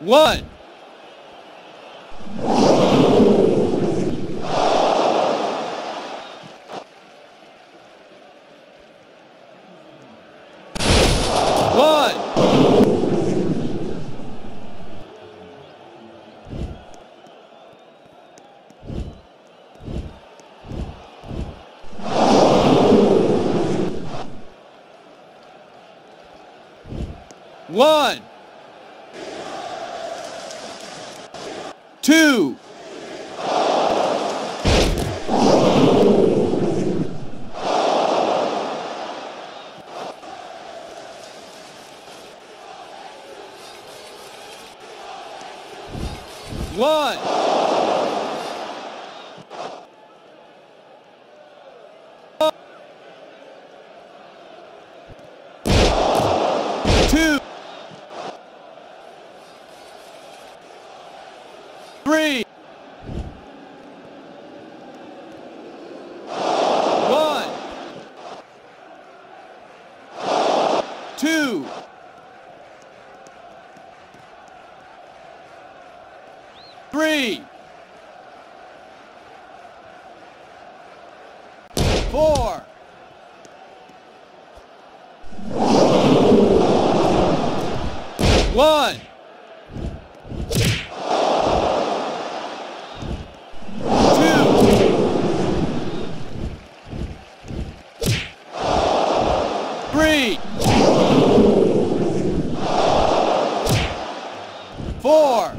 One. One. Two. one. three, four,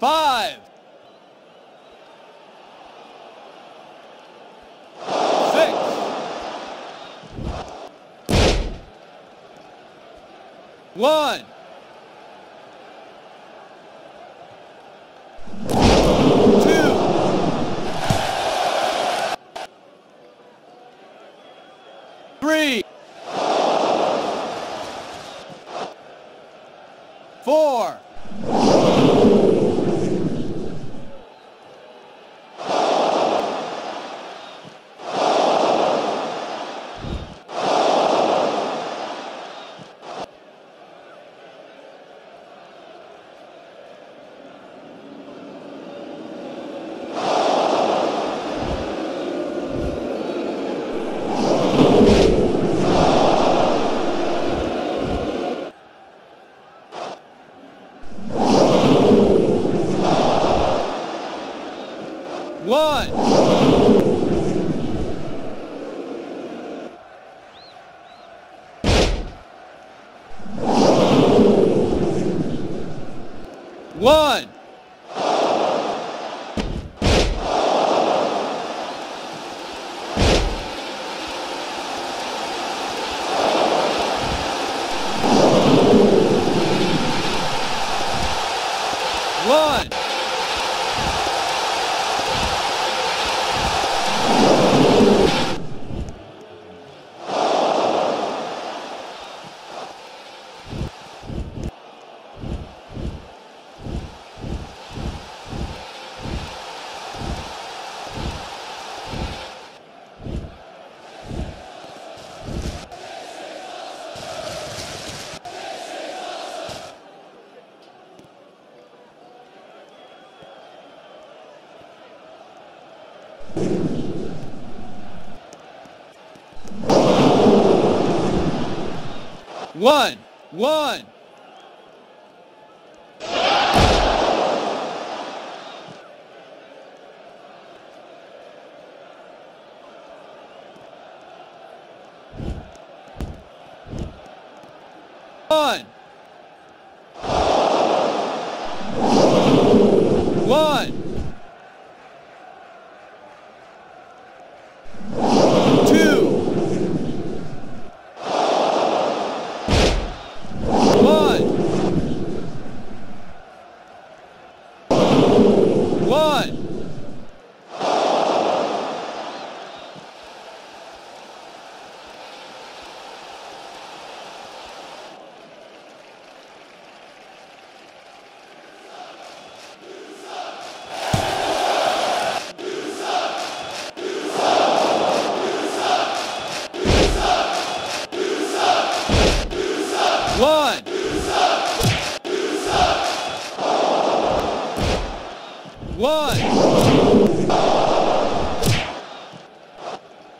five, one. One. One. One. One. Two. One. One. One. One.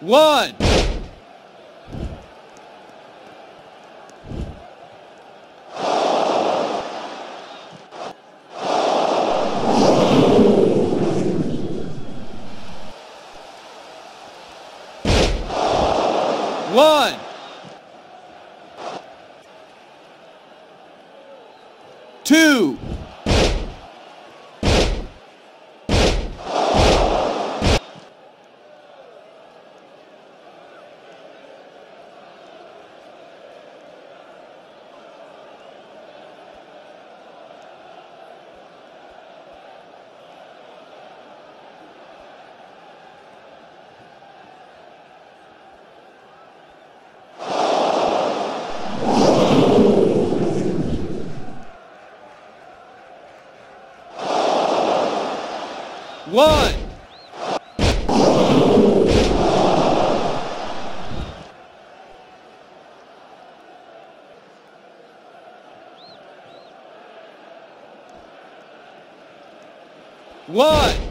One. One. Two. One. One.